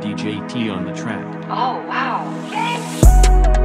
DJ T on the track. Oh, wow.